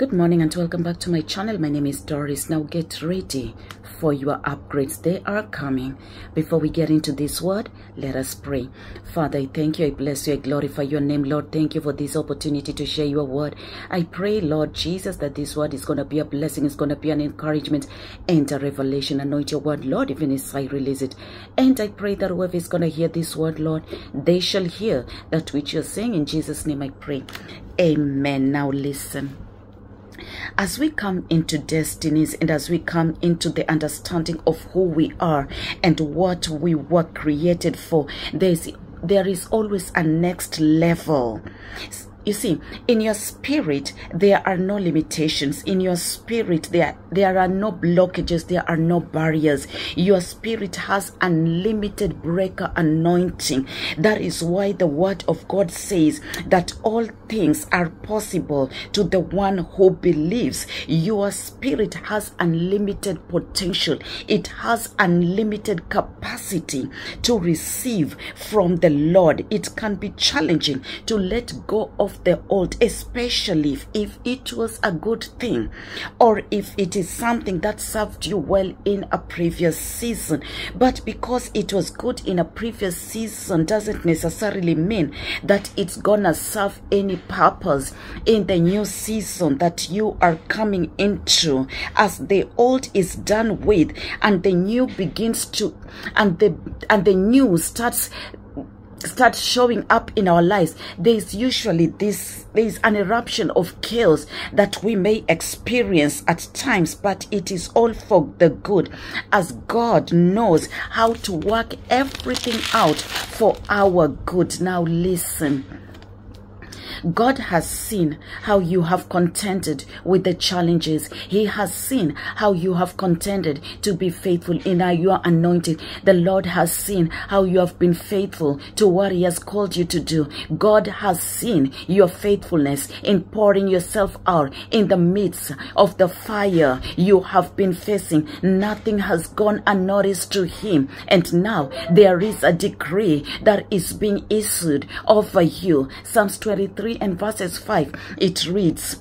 Good morning and welcome back to my channel. My name is Doris. Now get ready for your upgrades. They are coming. Before we get into this word, let us pray. Father, I thank you. I bless you. I glorify your name, Lord. Thank you for this opportunity to share your word. I pray, Lord Jesus, that this word is going to be a blessing. It's going to be an encouragement and a revelation. Anoint your word, Lord, even as I release it. And I pray that whoever is going to hear this word, Lord, they shall hear that which you're saying. In Jesus' name I pray. Amen. Now listen as we come into destinies and as we come into the understanding of who we are and what we were created for, there's there is always a next level you see, in your spirit, there are no limitations. In your spirit, there, there are no blockages. There are no barriers. Your spirit has unlimited breaker anointing. That is why the word of God says that all things are possible to the one who believes. Your spirit has unlimited potential. It has unlimited capacity to receive from the Lord. It can be challenging to let go of of the old, especially if, if it was a good thing or if it is something that served you well in a previous season. But because it was good in a previous season doesn't necessarily mean that it's gonna serve any purpose in the new season that you are coming into as the old is done with and the new begins to and the and the new starts start showing up in our lives there's usually this there's an eruption of chaos that we may experience at times but it is all for the good as god knows how to work everything out for our good. Now listen God has seen how you have contended with the challenges. He has seen how you have contended to be faithful in your anointing. The Lord has seen how you have been faithful to what he has called you to do. God has seen your faithfulness in pouring yourself out in the midst of the fire you have been facing. Nothing has gone unnoticed to him. And now there is a decree that is being issued over you. Psalms 23 3 and verses 5, it reads,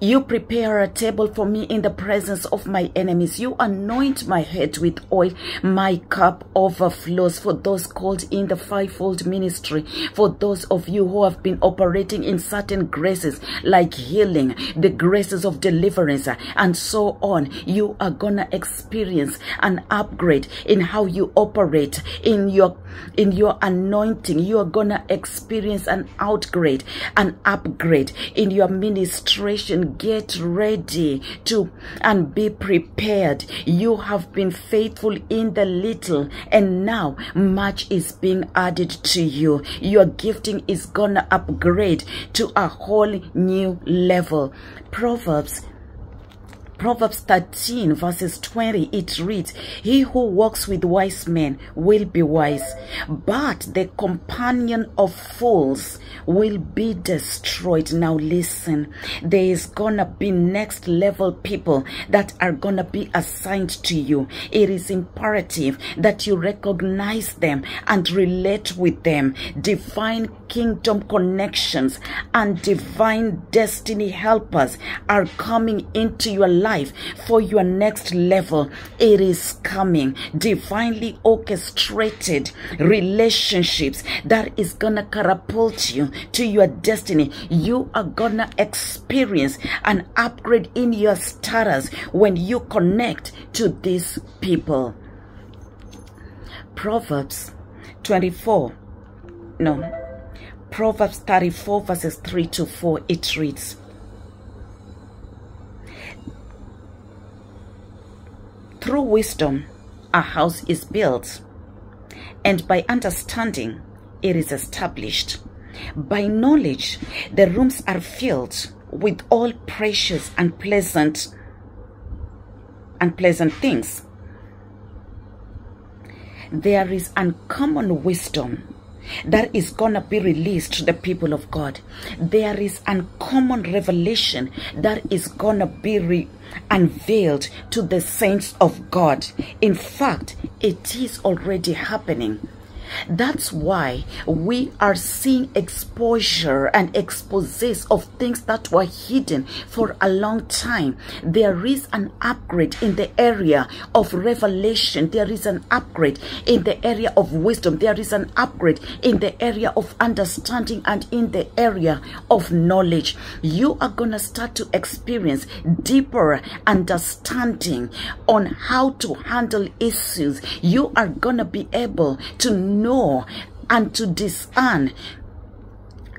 you prepare a table for me in the presence of my enemies. You anoint my head with oil. My cup overflows for those called in the fivefold ministry. For those of you who have been operating in certain graces like healing, the graces of deliverance, and so on. You are going to experience an upgrade in how you operate in your in your anointing. You are going to experience an outgrade, an upgrade in your ministration get ready to and be prepared. You have been faithful in the little and now much is being added to you. Your gifting is gonna upgrade to a whole new level. Proverbs Proverbs 13 verses 20, it reads, He who walks with wise men will be wise, but the companion of fools will be destroyed. Now listen, there is gonna be next level people that are gonna be assigned to you. It is imperative that you recognize them and relate with them. Divine kingdom connections and divine destiny helpers are coming into your life for your next level. It is coming. Divinely orchestrated relationships that is gonna catapult you to your destiny. You are gonna experience an upgrade in your status when you connect to these people. Proverbs 24 no Proverbs 34 verses 3 to 4, it reads, Through wisdom, a house is built, and by understanding, it is established. By knowledge, the rooms are filled with all precious and pleasant and pleasant things. There is uncommon wisdom that is going to be released to the people of God. There is uncommon revelation that is going to be unveiled to the saints of God. In fact, it is already happening. That's why we are seeing exposure and exposes of things that were hidden for a long time. There is an upgrade in the area of revelation. There is an upgrade in the area of wisdom. There is an upgrade in the area of understanding and in the area of knowledge. You are going to start to experience deeper understanding on how to handle issues. You are going to be able to know and to discern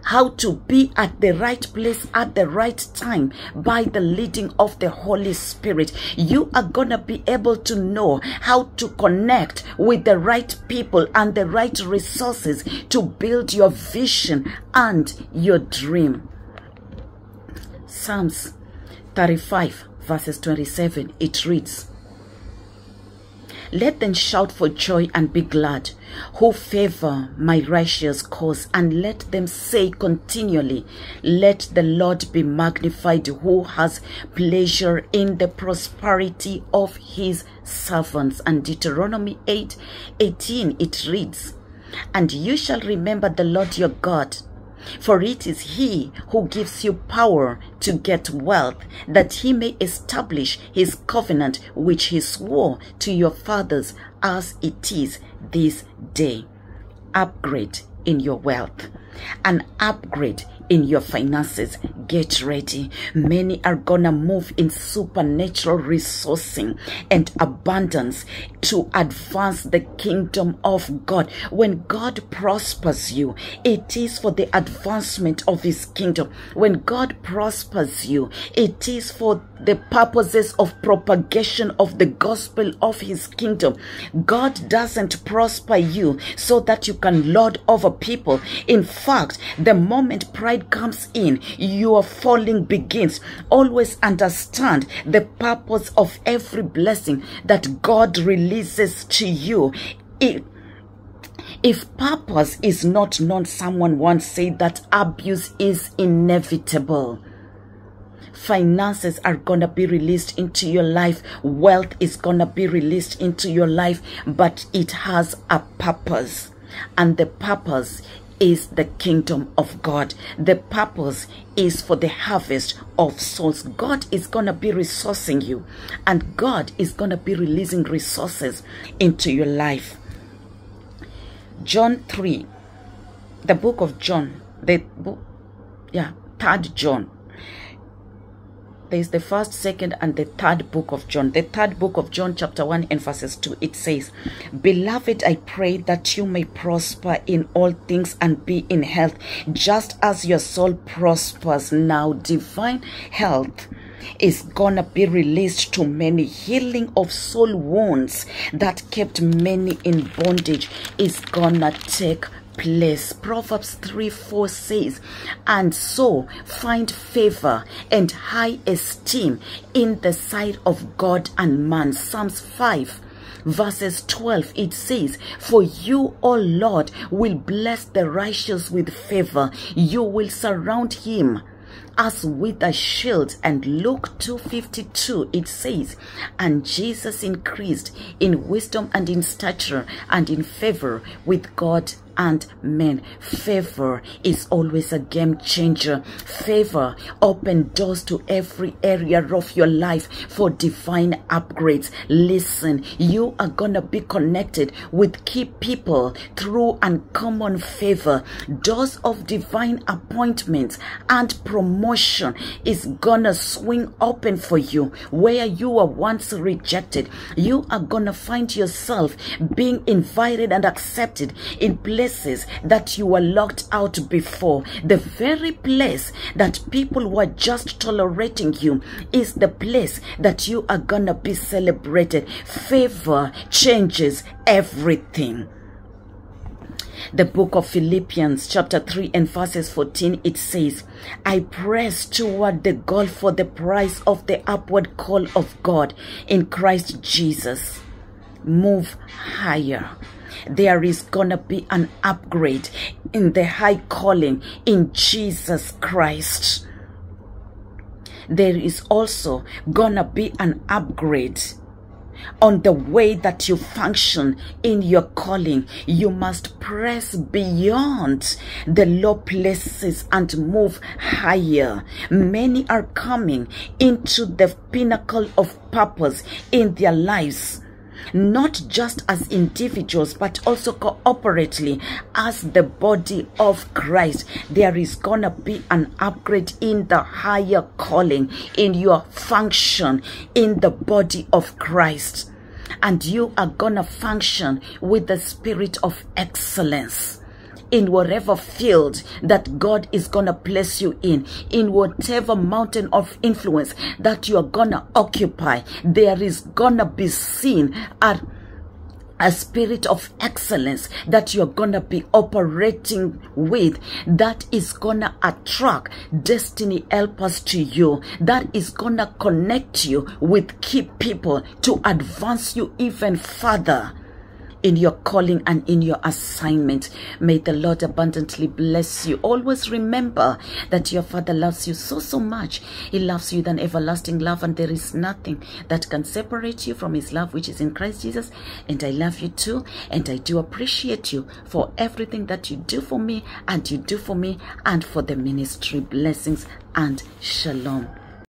how to be at the right place at the right time by the leading of the Holy Spirit. You are going to be able to know how to connect with the right people and the right resources to build your vision and your dream. Psalms 35 verses 27, it reads, let them shout for joy and be glad, who favor my righteous cause, and let them say continually, Let the Lord be magnified, who has pleasure in the prosperity of his servants. And Deuteronomy 8 18, it reads, And you shall remember the Lord your God for it is he who gives you power to get wealth, that he may establish his covenant which he swore to your fathers as it is this day. Upgrade in your wealth, an upgrade in your finances. Get ready. Many are gonna move in supernatural resourcing and abundance to advance the kingdom of God. When God prospers you, it is for the advancement of his kingdom. When God prospers you, it is for the purposes of propagation of the gospel of his kingdom. God doesn't prosper you so that you can lord over people. In fact, the moment pride comes in, your falling begins. Always understand the purpose of every blessing that God releases to you. It, if purpose is not known, someone once said that abuse is inevitable finances are gonna be released into your life wealth is gonna be released into your life but it has a purpose and the purpose is the kingdom of God. The purpose is for the harvest of souls. God is going to be resourcing you and God is going to be releasing resources into your life. John 3, the book of John, the book, yeah, third John there is the first, second, and the third book of John. The third book of John, chapter 1 and verses 2, it says, Beloved, I pray that you may prosper in all things and be in health, just as your soul prospers. Now, divine health is gonna be released to many. Healing of soul wounds that kept many in bondage is gonna take place. Proverbs 3 4 says, And so find favor and high esteem in the sight of God and man. Psalms 5 verses 12 it says for you o lord will bless the righteous with favor you will surround him as with a shield and luke 252 it says and jesus increased in wisdom and in stature and in favor with god and men. Favor is always a game changer. Favor open doors to every area of your life for divine upgrades. Listen, you are gonna be connected with key people through uncommon favor. Doors of divine appointments and promotion is gonna swing open for you where you were once rejected. You are gonna find yourself being invited and accepted in places places that you were locked out before. The very place that people were just tolerating you is the place that you are gonna be celebrated. Favor changes everything. The book of Philippians chapter 3 and verses 14 it says, I press toward the goal for the prize of the upward call of God in Christ Jesus. Move higher there is gonna be an upgrade in the high calling in Jesus Christ. There is also gonna be an upgrade on the way that you function in your calling. You must press beyond the low places and move higher. Many are coming into the pinnacle of purpose in their lives not just as individuals, but also cooperatively as the body of Christ. There is gonna be an upgrade in the higher calling, in your function in the body of Christ. And you are gonna function with the spirit of excellence in whatever field that God is going to place you in, in whatever mountain of influence that you are going to occupy, there is going to be seen a, a spirit of excellence that you're going to be operating with that is going to attract destiny helpers to you that is going to connect you with key people to advance you even further in your calling and in your assignment. May the Lord abundantly bless you. Always remember that your Father loves you so, so much. He loves you with an everlasting love, and there is nothing that can separate you from His love, which is in Christ Jesus. And I love you too, and I do appreciate you for everything that you do for me, and you do for me, and for the ministry. Blessings and shalom.